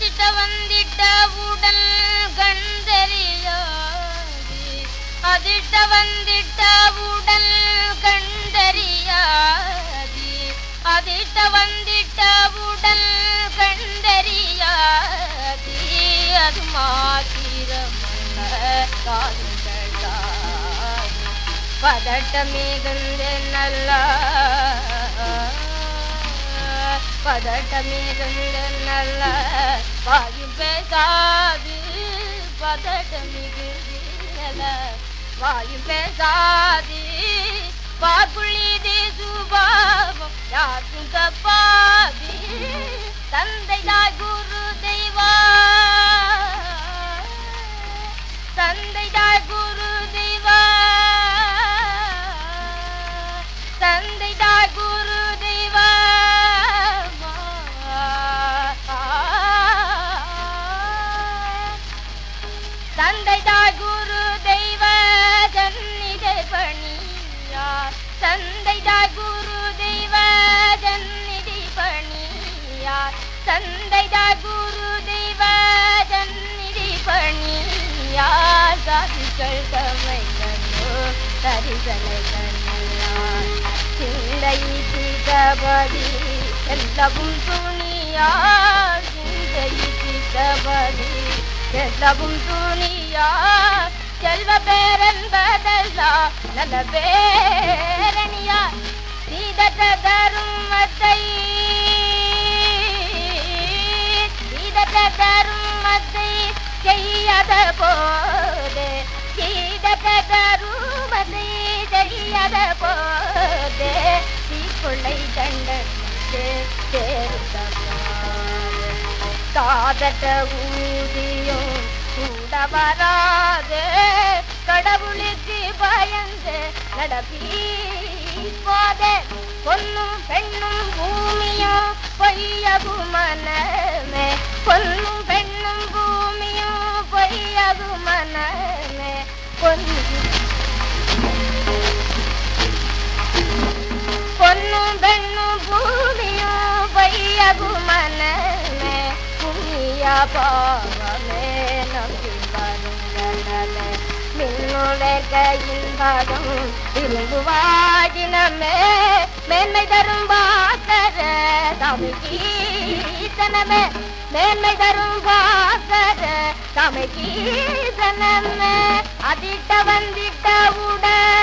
அதிட்ட வந்திட்ட உடல் கண்டறியாது. அதிட்ட வந்திட்ட உடல் கண்டறியாது. அதிட்ட வந்திட்ட உடல் கண்டறியாது. அது மாத்திரமல்ல பதட்டமே பதட்டமிகுந்த நல்லா பதட்டமிகுந்த நல்ல வாயும் பேசாது பதட்டமிகுந்த வாயும் பேசாது பாக்குள்ளீது சுபாவம் யாருக்கும் தப்பாது. தந்தை தாய் குரு தெய்வா. தந்தை தாய் குரு தெய்வா. தந்தை தாய் குரு பணியார் சாதிகள் தமை கண்ணோ தரிசனை கண்ணார் சிந்தை சித்தபதி எல்லாவும் துணியார் சிந்தை சித்தபதி எல்லாவும் துணியார் செல்வ பேரன்பதெல்லாம் நல்ல பேரணியார் சீதற்ற செய்யாத போதே தீக்குள்ளை தண்டனுக்கு சேர்த்தவாறு காதட்ட ஊதியும் கூட வராது. கடவுளுக்கு பயந்து நடப்பி போதே. பொண்ணும் பெண்ணும் பூமியும் பொய்யகும் மனமே பொண்ணும் பெண்ணும் பூமியும் பொய்யகும் மனமே பொன்னு பொய்யகும் மனமே புண்ணிய பாவமே நம்பி வருங்களே மின்னுலக இன்பகம் விரும்புவாகினமே மேன்மை தரும் பாக்கர தமிழீசனமே மேன்மை தரும் பாக்கர தமிழீசனமே அதிட்ட வந்திட்ட உடன்